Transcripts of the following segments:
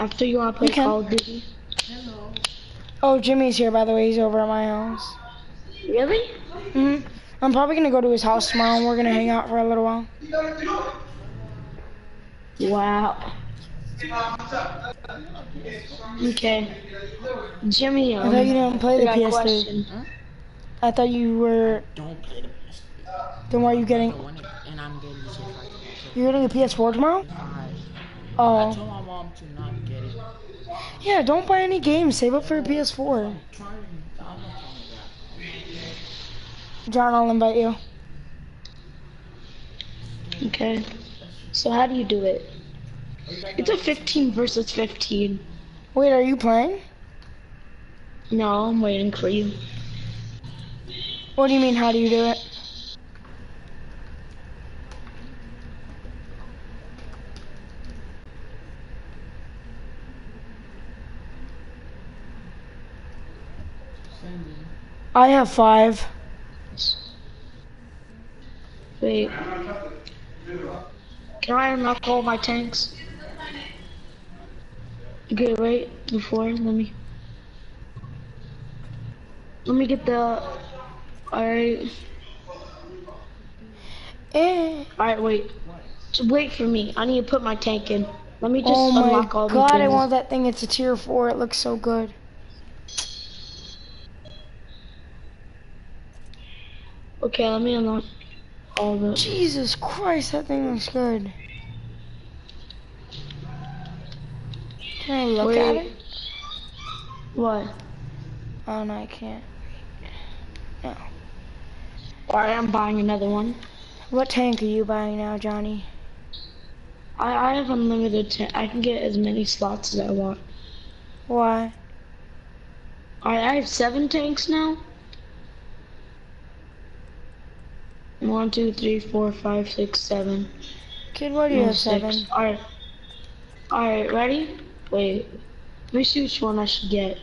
After you wanna play We. Call of Duty? Hello. Oh, Jimmy's here, by the way. He's over at my house. Really? hmm I'm probably gonna go to his house tomorrow and we're gonna hang out for a little while. Wow. Okay. Jimmy, I um, thought you didn't play the I got a PS3. question. I thought you were. Don't play the PS3. Then why are you getting? I want it, and I'm getting the shit right You're getting a PS4 tomorrow? Oh. I, I Oh. told my mom to not get it. Yeah, don't buy any games. Save up for your PS4. I'm trying. I'm not trying to John, I'll invite you. Okay. So how do you do it? It's a 15 versus 15. Wait, are you playing? No, I'm waiting for you. What do you mean? How do you do it? I have five. Wait. Can I unlock all my tanks? Okay, wait. Before, let me. Let me get the. Alright. Eh. Alright, wait. Just wait for me. I need to put my tank in. Let me just Oh unlock all the Oh my god, I want that thing. It's a tier four. It looks so good. Okay, let me unlock all the. Jesus Christ, that thing looks good. Can I look at it? What? Oh no, I can't. No. Alright, I'm buying another one. What tank are you buying now, Johnny? I, I have unlimited tank. I can get as many slots as I want. Why? Alright, I have seven tanks now. One, two, three, four, five, six, seven. Kid, why do you have seven? Alright. Alright, ready? Wait. Let me see which one I should get.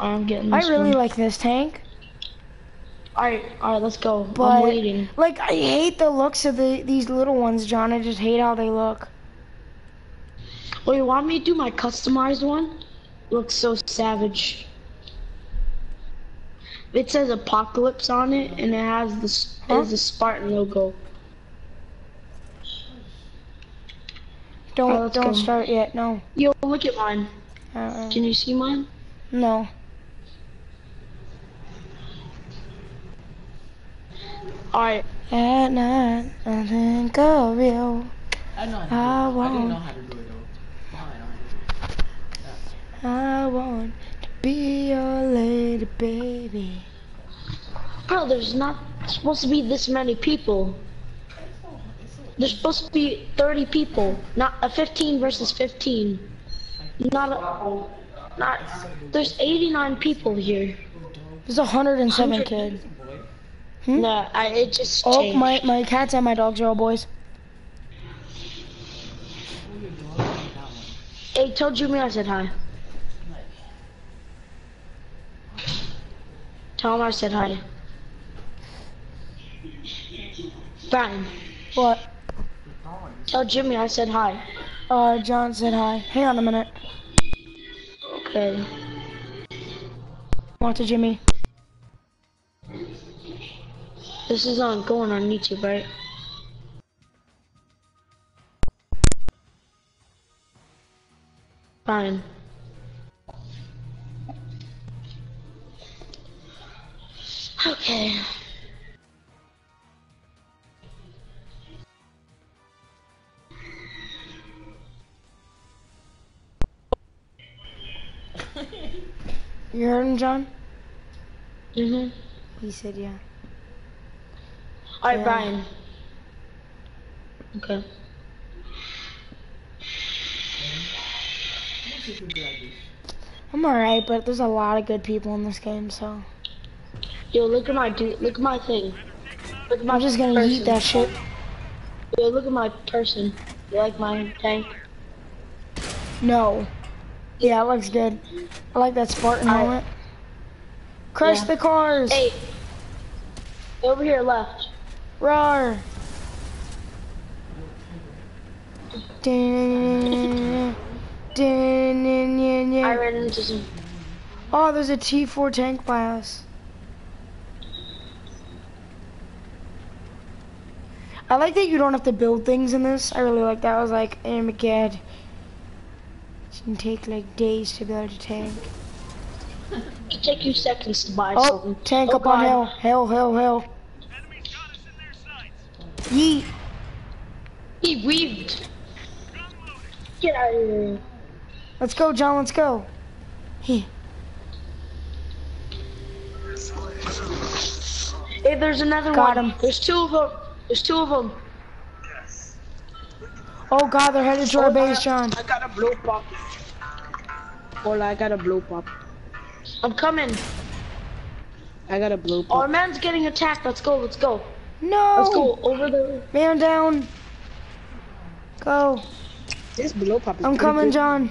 I'm getting I really one. like this tank, Alright, alright, let's go. but I'm waiting. like I hate the looks of the these little ones, John. I just hate how they look. Wait, you want me to do my customized one? Looks so savage. It says Apocalypse on it, and it has the Huh? it has the Spartan logo. Don't Alright, let's don't go. start yet. No. Yo, look at mine. Uh-uh. Can you see mine? No. Alright, At night, I think of you. I know. I How to do it. I won't. didn't know how to do it though. Now I know do it. I want to be your lady, baby. bro, there's not supposed to be this many people. There's supposed to be 30 people, not a 15 versus 15. Not a, not, there's 89 people here. There's a hundred and seven Hundred- kid. Hmm? No, I, it just Oh, changed. my my cats and my dogs are all boys. Your dog like. Hey, tell Jimmy I said hi. Tell him I said hi. Brian, What? tell Jimmy I said hi. Uh, John said hi. Hang on a minute. Okay. Want to Jimmy? This is on going on YouTube, right? Fine. Okay. You heard him, John? Mhm. He said yeah. All right, Yeah. Brian. Okay. What's if you do like this? I'm alright, but there's a lot of good people in this game, so Yo, look at my dude. Look at my thing. Look at my I'm just gonna person. eat that shit. Yo, look at my person. You like my tank? No. Yeah, it looks good. I like that Spartan helmet. Crush Yeah. the cars! Hey. Over here, left. Roar! Dun. I ran into some. Oh, there's a T4 tank by us. I like that you don't have to build things in this. I really like that. I was like, oh my god. It can take like days to build a tank. It take you seconds to buy Oh, something. tank Oh, up on hill. God. Hill, hill, hill. Yeet. He weaved. Get out of here. Let's go, John. Let's go. He. Hey, there's another Got one. him. There's two of them. There's two of them. Yes. Oh God, they're headed to our base, John. I got a blow pop. Hola, I got a blow pop. I'm coming. I got a blow pop. Our man's getting attacked. Let's go. Let's go. No. Let's go over the. Man down. Go. This blow pop is I'm coming, good. John.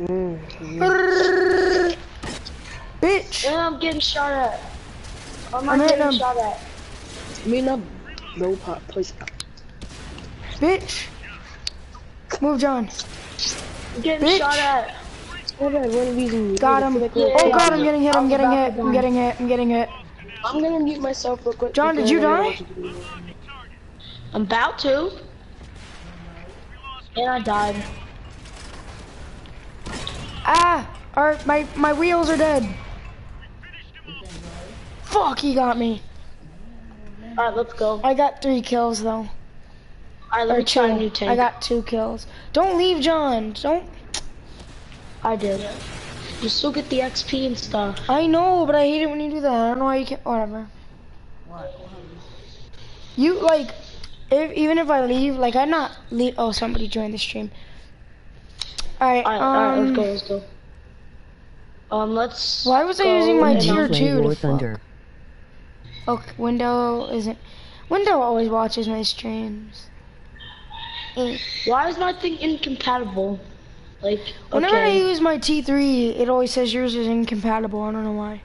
Mm, mm. Bitch. And I'm getting shot at. I'm I'm not getting shot at. Me not blow pop, please. Bitch. Move, John. I'm getting Bitch. shot at. Hold on, one of these in- Got him. Yeah. Oh God, I'm getting hit. I'm I'm getting hit. I'm getting hit. I'm getting hit. I'm gonna mute myself real quick. John, did you I don't know die? what to do. I'm about to. And I died. Ah. Our my my wheels are dead. Fuck, he got me. Alright, let's go. I got three kills though. Alright, let Or me try a new tank. I got two kills. Don't leave, John. Don't. I did. You still get the XP and stuff. I know, but I hate it when you do that. I don't know why you can't. Whatever. What? You like, if even if I leave, like I'm not leave. Oh, somebody joined the stream. All right. Alright, um, alright, let's go, let's go. Um, let's. Why was I using my tier two to fuck? Thunder. Okay, window isn't. Window always watches my streams. Eh. Why is my thing incompatible? Like, Whenever I use my T3, it always says yours is incompatible. I don't know why.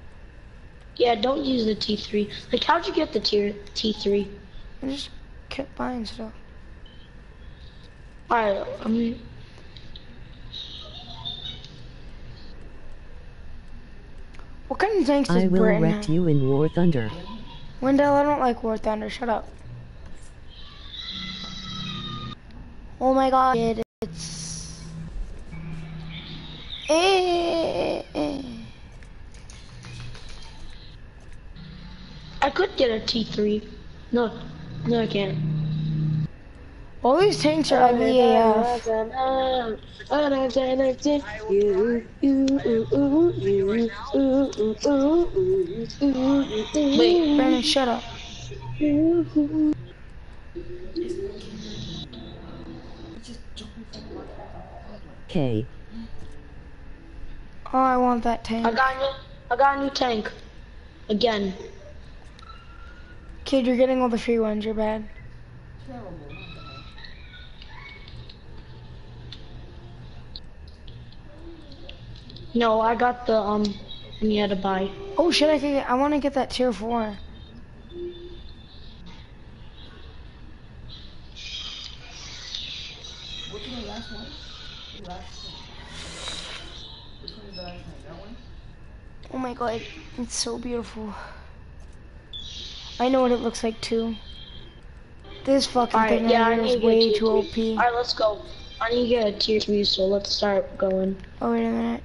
Yeah, don't use the T3. Like, how'd you get the tier T3? I just kept buying stuff. Alright, I mean, What kind of tanks does I will Britain wreck have? you in War Thunder. Wendell, I don't like War Thunder. Shut up. Oh my god, it- it's. Eh, eh. I could get a T3. No, no, I can't. All these tanks are ugly uh, AF. Wait, Brandon, shut up. K. Oh, I want that tank. I got a new, I got a new tank. Again. Kid, you're getting all the free ones. You're bad. No, I got the, um, and you had to buy. Oh shit! I can. Get, I want to get that tier four. Oh my god, it's so beautiful. I know what it looks like too. This fucking Alright, thing yeah, right here is to get a way too three. OP. Alright, let's go. I need to get a tier 3, so let's start going. Oh wait a minute.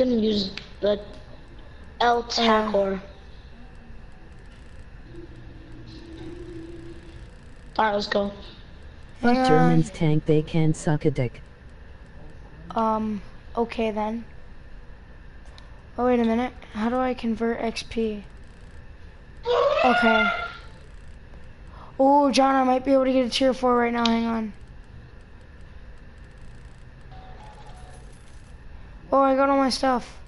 Didn't use the L Tacor. Alright, let's go. Hang on. Germans tank they can suck a dick. Um, okay then. Oh, wait a minute. How do I convert XP? Okay. Oh, John, I might be able to get a tier 4 right now. Hang on. Oh, I got all my stuff.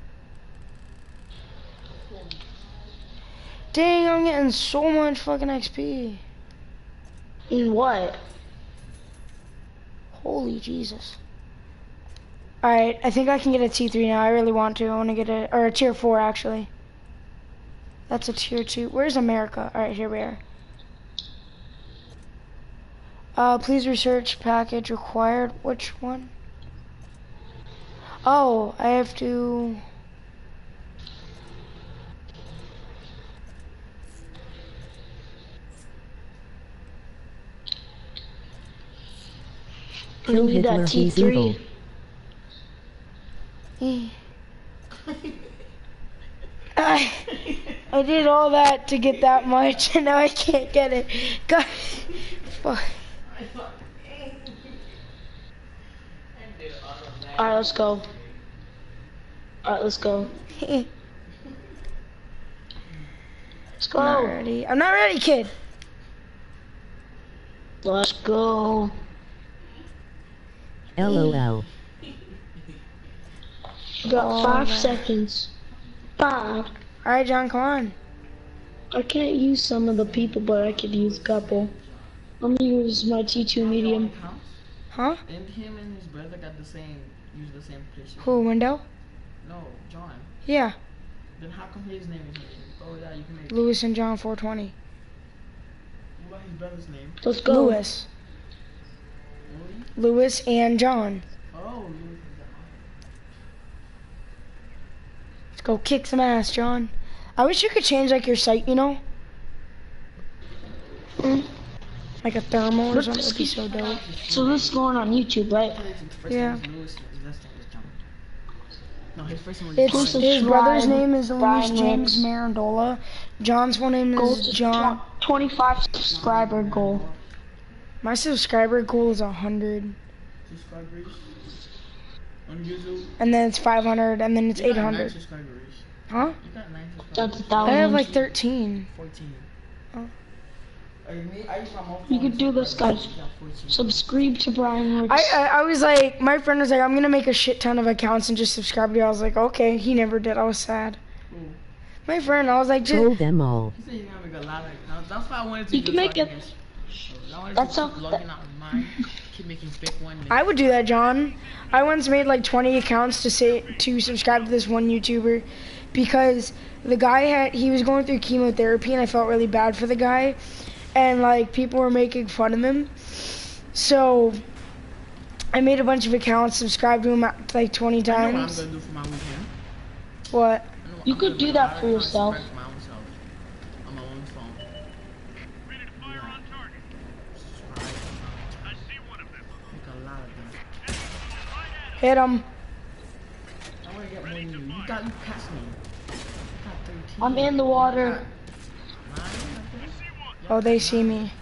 Dang, I'm getting so much fucking XP. In what? Holy Jesus. Alright, I think I can get a T3 now. I really want to. I want to get a, or a tier 4 actually. That's a tier 2. Where's America? Alright, here we are. Uh, please research package required. Which one? Oh, I have to. Kill Hitler, he's evil. T3. Eh. I, I did all that to get that much, and now I can't get it. God, fuck. Alright, let's go. Alright, let's go. let's go. I'm Let's not ready. I'm not ready, kid. Let's go. LOL. You got Oh, five man. seconds. Five. All right, John, come on. I can't use some of the people, but I could use a couple. I'm gonna use my T2 medium. Huh? And him and his brother got the same, use the same picture. Who, window? No, John. Yeah, Then how come his name is? Oh yeah, you can make. Lewis and John 420. What about his brother's name? Let's go. Lewis. Louis? Lewis and John. Oh, Louis. Let's go kick some ass, John. I wish you could change like your site, you know? Mm. Like a thermal or something. something would be so dope. So this is going on YouTube, right? Yeah. name is Louis. His last name is John. No, his first name was It's John. His brother's name is Lewis Brian James Riggs. Marandola. John's full name Goal is John. 25 subscriber goal. My subscriber goal is 100, subscribers on YouTube. and then it's 500, and then it's You 800. subscribers. Huh? You subscribers. That's a I thousand. have like 13. 14. Oh. I mean, I use my mobile You could do this, guys. I got 14. Subscribe to Brian Rix. I, I I was like, my friend was like, I'm gonna make a shit ton of accounts and just subscribe to you. I was like, okay. He never did. I was sad. Who? My friend, I was like, just, Kill them all. He said he's gonna make a lot of accounts. That's why I wanted to You can make it- That's to a- keep logging out of mine. Keep making fake one. and- I would do that, John. I once made like 20 accounts to say to subscribe to this one YouTuber because the guy had he was going through chemotherapy and I felt really bad for the guy and like people were making fun of him. So I made a bunch of accounts, subscribed to him like 20 I what times. gonna do for my weekend. What? You could do that for yourself. subscribe for my own self. On my own phone. Yeah. Subscribe. Make a lot of them. Hit him. I wanna get more than you. You got you passed me. You got 13. I'm in the water. Nine, I think. Oh, they see me.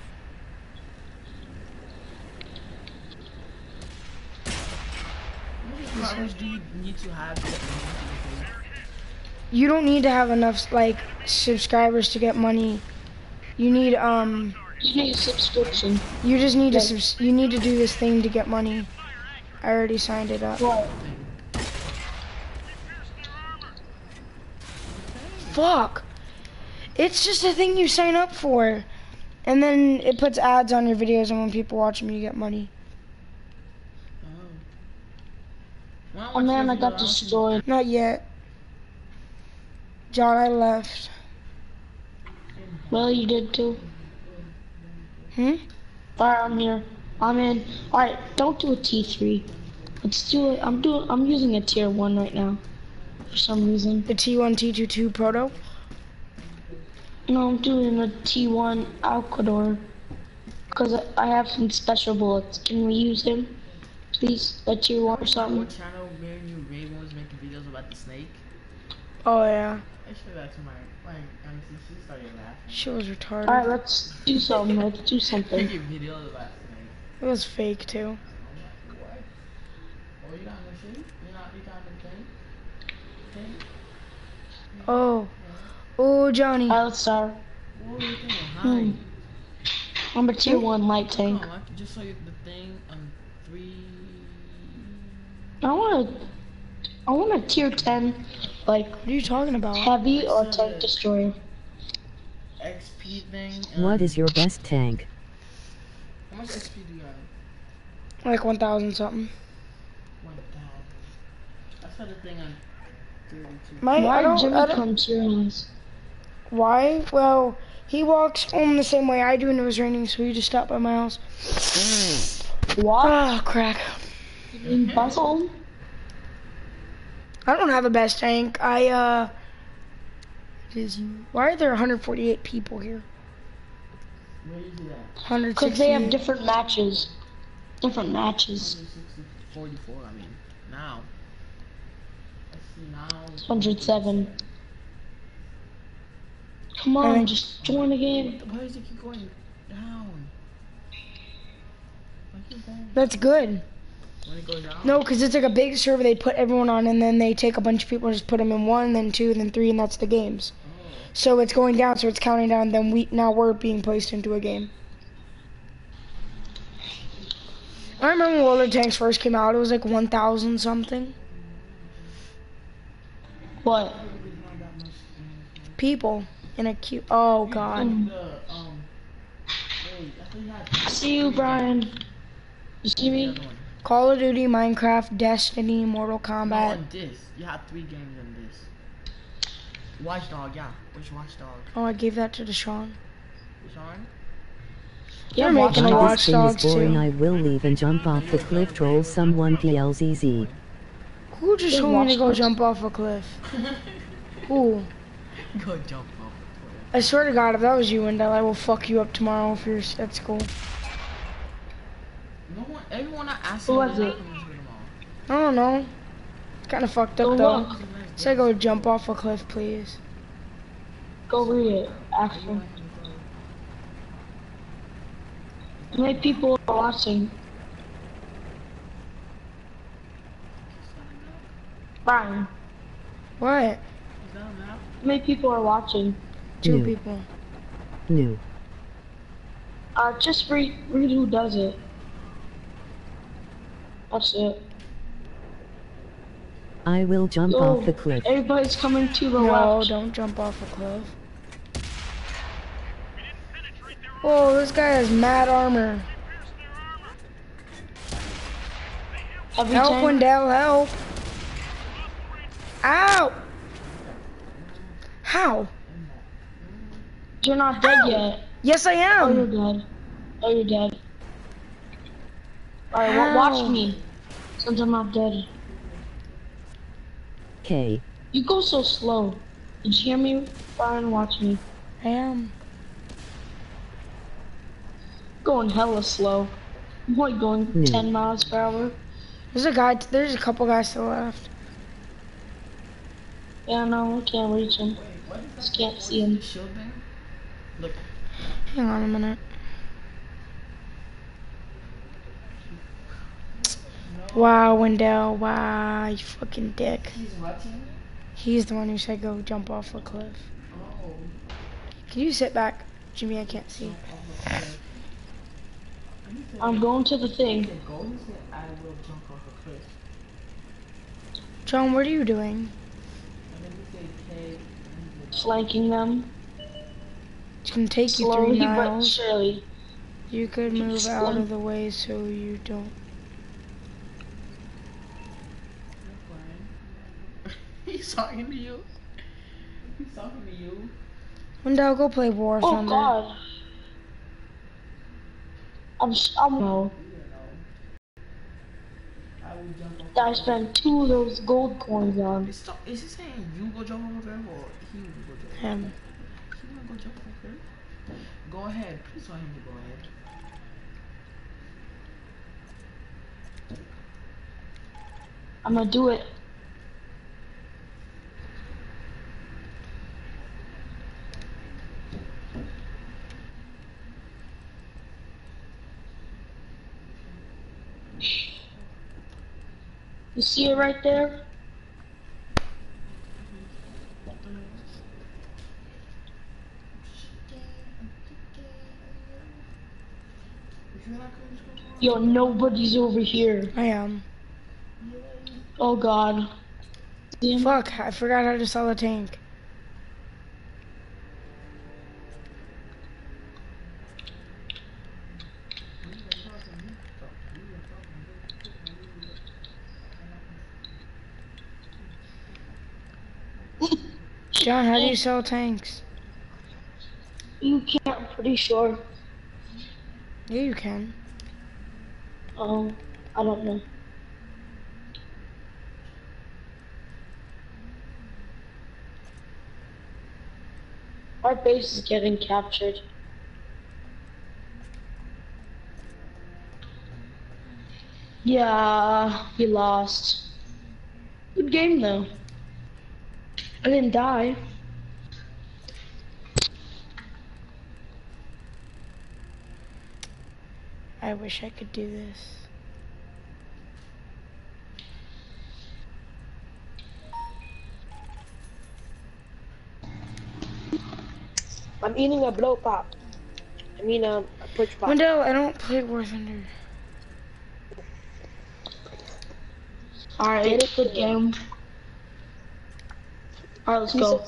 How many do you need to have to get money? You don't need to have enough like subscribers to get money. You need um You need a subscription. you just need to subs- you need to do this thing to get money. I already signed it up. What? Fuck. It's just a thing you sign up for. And then it puts ads on your videos and when people watch them you get money. Oh. Oh man, I got destroyed. Not yet. John, I left. Well, you did too. Hmm? Alright, I'm here. I'm in. Alright, don't do a T3. Let's do it. I'm doing. I'm using a tier one right now. For some reason. The T1 T22 Proto. No, I'm doing a T1 Alcador. Cause I- I have some special bullets. Can we use him? Please, a tier one or something. What channel me and you Raven was making videos about the snake? Oh yeah. I showed that to my my honestly she started laughing. She was retarded. Alright, let's do something. Let's do something. Making videos about snake. It was fake too. I'm like, what? Oh, you got no shit? You not you got no thing? Thing? Oh. Oh, Johnny. Alright, let's start. What were you thinking? Hmm. Hi. I'm a tier one light tank. Come on, I just saw you the thing on three. I want a. I want a tier 10, like What are you talking about? heavy or tank destroyer. XP thing. What um, is your best tank? How much XP do you have? Like 1,000 something. One thousand. I saw the thing on thirty-two. My, I Why don't, did Jimmy I don't, come tier ones? Why? Well, He walks home the same way I do and it was raining, so he just stopped by my house. What? Oh, crack. In Bustle? I don't have a best tank. I, uh... it is you. Why are there 148 people here? Where is it at? 160. Because they have different matches. Different matches. 60, 44, I mean. Now. Let's see now. 107. Come on, just join the game. Why does it keep going down? Going? That's good. When it goes down? No, because it's like a big server they put everyone on, and then they take a bunch of people and just put them in one, then two, then three, and that's the games. Oh. So it's going down, so it's counting down. Then we now we're being placed into a game. I remember when World of Tanks first came out. It was like 1,000 something What? people in a queue. Oh God. The, um. Wait, I thought you had. See you, Brian. You see me? Call of Duty, Minecraft, Destiny, Mortal Kombat. on this. You had three games in this. Watchdog, yeah. Which Watchdog? Oh, I gave that to Deshaun. Sean? Yeah, They're making a Watch Why this thing is boring too. I will leave and jump off the cliff troll someone PLZZ. Who just Yeah, told me to go jump off a cliff? Who? Go jump off. I swear to God, if that was you, Wendell, I will fuck you up tomorrow if you're at school. No one, everyone I asked Who was it? happened was with them all. I don't know. Kind of fucked Go up though. look. Say go jump off a cliff, please. Go read it after. How many people are watching? Brian, What? Is that a map? How many people are watching? Two New. people. New. Uh, just read, read who does it. That's it. I will jump Go. off the cliff. Everybody's coming to the No, left. don't jump off a cliff. Whoa, this guy has mad armor. Every Help, time. Wendell, help. Ow! How? You're not dead Ow. yet. Yes, I am. Oh, you're dead. Oh, you're dead. Alright, wa- watch me. Since I'm not dead. Okay. You go so slow. Did you hear me? Brian, watch me. I am. Going hella slow. I'm like going Hmm. 10 miles per hour. There's a guy. There's a couple guys to the left. Yeah, no, I can't reach him. Wait, what is that? Just can't see him. The shield thing? Look, Hang on a minute. Wow, Wendell. Wow, you fucking dick. he's watching. He's the one who said go jump off a cliff. Oh. Can you sit back, Jimmy? I can't see. I'm going to the thing. Okay, go. He said, I will jump off a cliff. John, what are you doing? And then he said, K. and he said, Flanking them. It's gonna take you Slowly three but surely. You could move Slow. out of the way so you don't. He's talking to you. He's talking to you. Wendell, go play War Oh Thunder. god. I'm, s- I'm, no. I will jump off. That I spent two of those gold coins on. Is, talk, is he saying you go jump a cliff or he will go jump? Him. He wanna go jump off a? Go ahead. Please tell him to go ahead. I'm gonna do it. You see it right there? You feel like I'm just gonna go Yo, nobody's over here. I am. Oh god. Him? Fuck, I forgot how to sell a tank. John, how do you sell tanks? You can't, I'm pretty sure. Yeah, you can. Um, I don't know. Our base is getting captured. Yeah, he lost. Good game though. I didn't die. I wish I could do this. I'm eating a blow pop. I mean um, a push pop. Wendell, I don't play War Thunder. Alright, good game. Alright, let's go.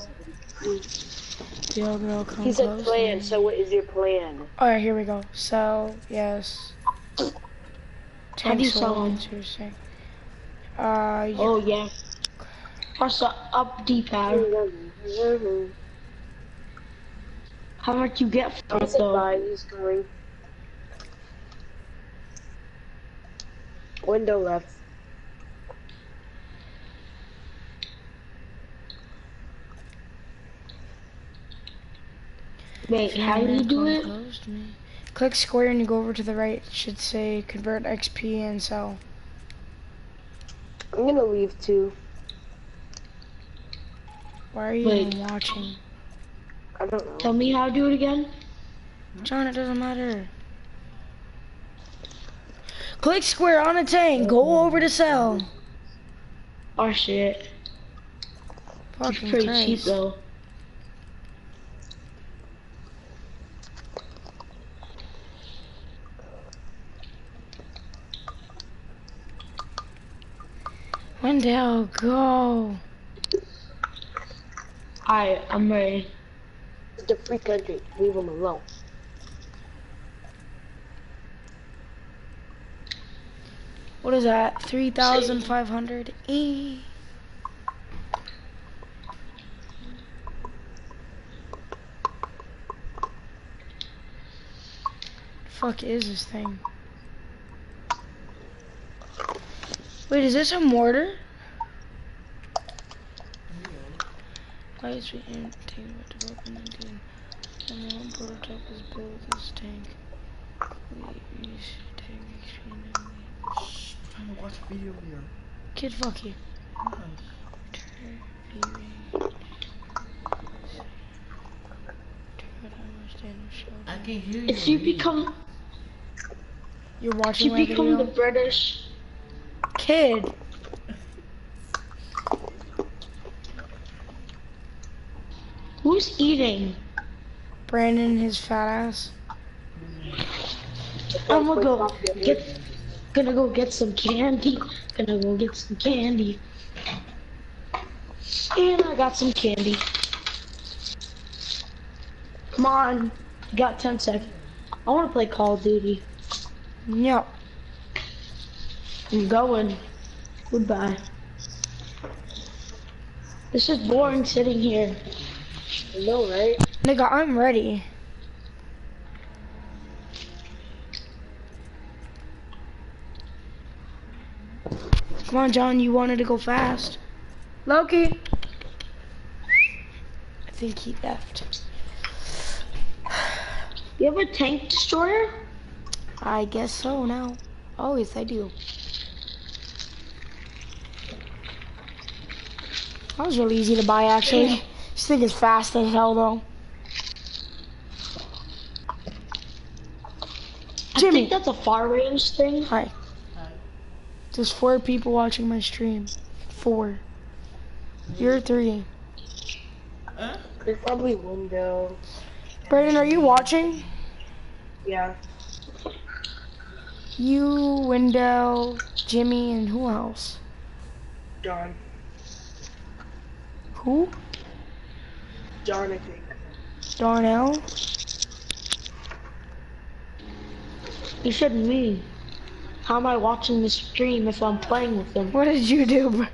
Yo, girl, come He said close. plan, so what is your plan? Alright, here we go. So, yes. How do you sell 'em? interesting. Uh, you- Oh yeah. Press the up D-pad. How much you get for He it though? bye, he's going. Window left. Wait, how do you do it? Click square and you go over to the right. It should say convert XP and sell. I'm gonna leave too. Why are you Wait. even watching? I don't know. Tell me how to do it again. John, it doesn't matter. Click square on a tank. Go over to sell. Oh shit. It's pretty Christ. cheap though. Wendell, go. Alright, I'm ready. It's a free country. Leave him alone. What is that? 3,500 E. Fuck is this thing? Wait, is this a mortar? Why is we entertained with development again? And the one prototype is built with this tank. We use tank extremely. trying to watch a video here. Kid, fuck you. I can hear you. If you read. become You're watching if watching you my become video? the British Kid. Who's eating? Brandon, his fat ass. I'm gonna go get gonna go get some candy. Gonna go get some candy. And I got some candy. Come on. Got 10 seconds. I wanna play Call of Duty. No. I'm going. Goodbye. This is boring sitting here. Know, right? Nigga, I'm ready. Come on, John, you wanted to go fast. Loki! I think he left. You have a tank destroyer? I guess so now. Oh, yes, I do. That was really easy to buy, actually. This thing is fast as hell, though. I Jimmy. think that's a far range thing. Hi. There's four people watching my stream. Four. You're three. Huh? There's probably window. Brandon, are you watching? Yeah. You, Window, Jimmy, and who else? John. Who? Darn, I think. Darnell? You shouldn't be. How am I watching the stream if I'm playing with them? What did you do, bro?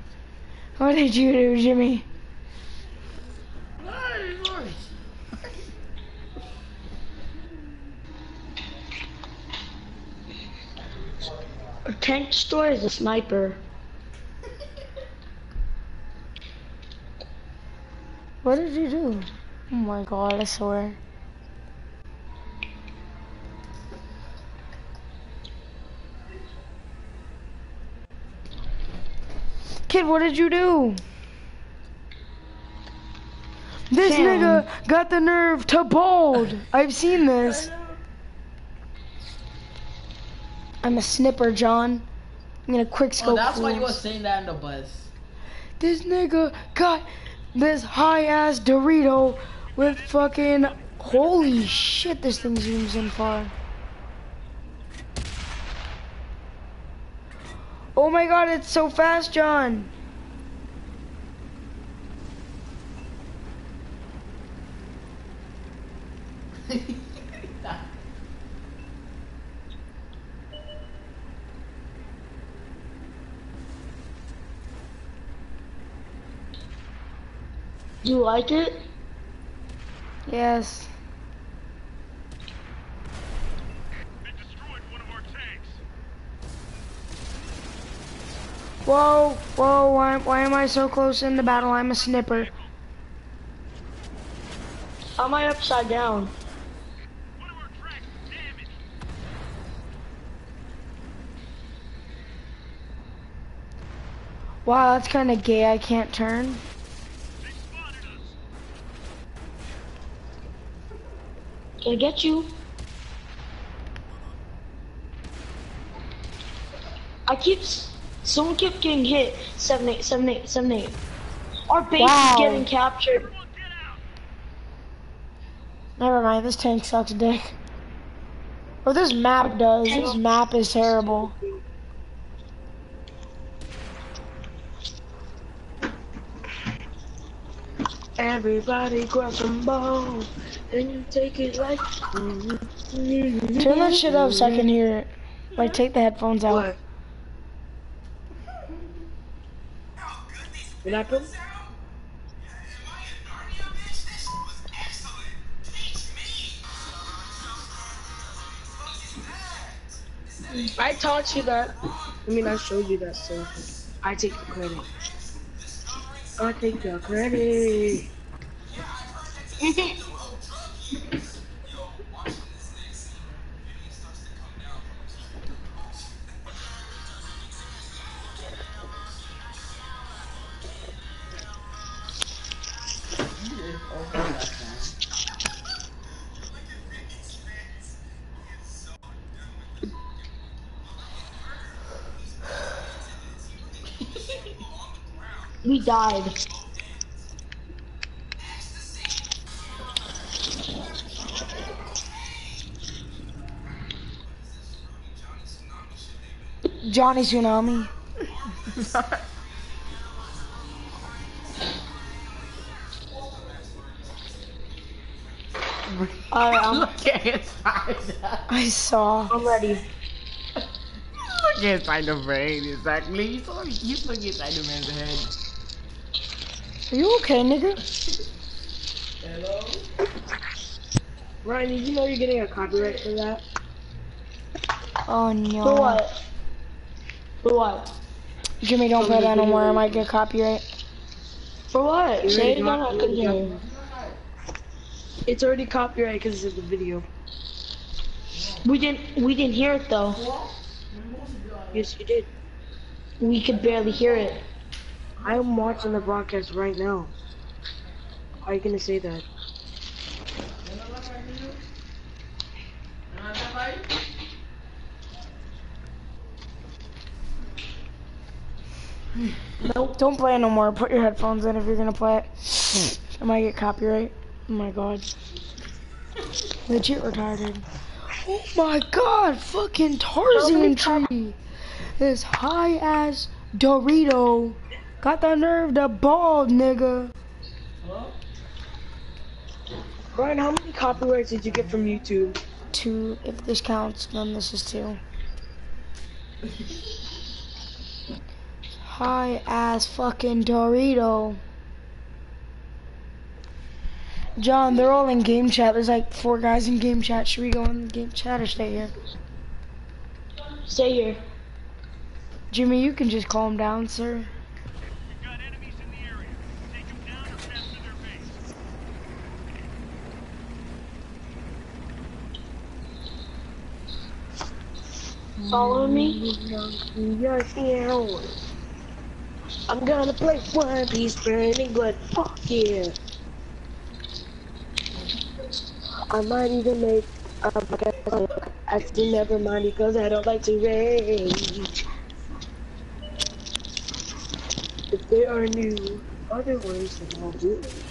What did you do, Jimmy? A tank store is a sniper. What did you do? Oh my god, I swear. Kid, what did you do? This Sam. nigga got the nerve to bold. I've seen this. I'm a snipper, John. I'm gonna quick scope. Oh, scope. that's why you were saying that in the bus. This nigga got this high ass Dorito with fucking holy shit this thing zooms in far. Oh my god, it's so fast, John. Do you like it? Yes. Whoa, whoa, why, why am I so close in the battle? I'm a snipper. How am I upside down? Wow, that's kind of gay. I can't turn. Can I get you? I keep, someone kept getting hit. Seven eight, seven eight, seven eight. Our base Wow. is getting captured. Never mind, this tank sucks dick. Or this map does. This map is terrible. Everybody grab some balls, and you take it like. Turn that shit up so I can hear it. Like, take the headphones out. What? What happened? I taught you that. I mean, I showed you that, so I take the credit. I take the credit. died. Johnny Tsunami. Alright, I'm, Look at inside. I saw. I'm ready. Look inside the brain, exactly. You saw you look inside the man's head. Are you okay, nigga? Hello? Ryan, did you know you're getting a copyright for that? Oh no. For what? For what? Jimmy, don't play that no more. I might get copyright. For what? You Say it again. got- I you couldn't already hear got- you. It's already copyrighted because it's in the video. We didn't. We didn't hear it though. Yes, you did. We could barely hear it. I'm watching the broadcast right now. How are you gonna say that? Nope. Don't play it no more. Put your headphones in if you're gonna play it. I might get copyright. Oh my god. Legit retarded. Oh my god, fucking Tarzan tree. This high ass Dorito got the nerve to bald nigga. Brian, how many copyrights did you get from YouTube? Two, if this counts, then this is two. High ass fucking Dorito. John, they're all in game chat. There's like four guys in game chat. Should we go in game chat or stay here? Stay here. Jimmy, you can just calm down, sir. Follow me. Yeah. Oh. I'm gonna play One Piece Burning Blood. Fuck yeah. I might even make a podcast. I never mind because I don't like to rage. If there are new other ways, then I'll do it.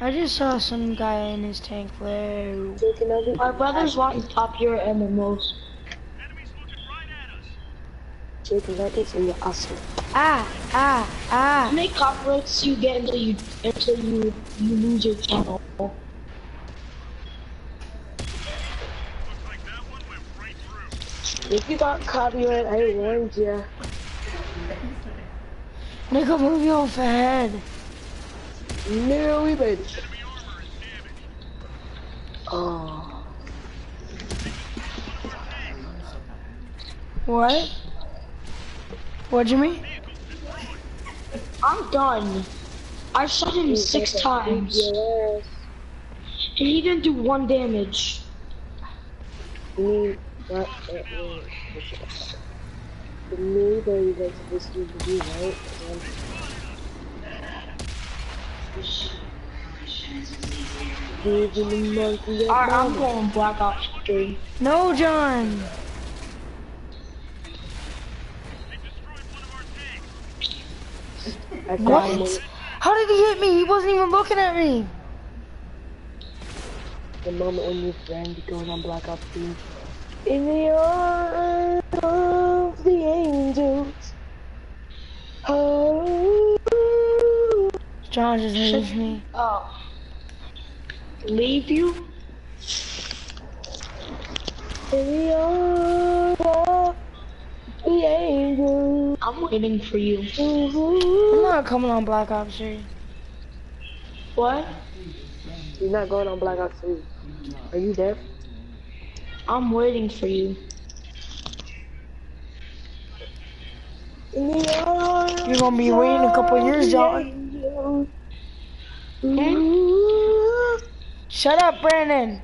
I just saw some guy in his tank. Taking. My brother's watching top tier MMOs. Chicken nuggets and you're awesome. Ah, ah, How ah. many copyrights do you get until you until you you lose your channel? If you got copyright, I warned ya. Nigga, move your head. No, we bitch. Oh. What? What'd you mean? I'm done. I shot him six times, and he didn't do one damage. You mean, not that one. The new baby that's supposed to be right? Um, Giving the monkey a Alright, I'm going Black Ops 3. No, John. I got him What? How did he hit me? He wasn't even looking at me. the moment when your friend going on Black Ops 2. In the arms of the angels. Oh. John just leaves me. Oh. Leave you? In the the angels. I'm waiting for you. I'm not coming on Black Ops 3. What? You're not going on Black Ops 3. Are you deaf? I'm waiting for you. In the arms You're gonna be waiting a couple years, John. Hmm? Shut up, Brandon.